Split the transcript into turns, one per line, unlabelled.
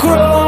grow.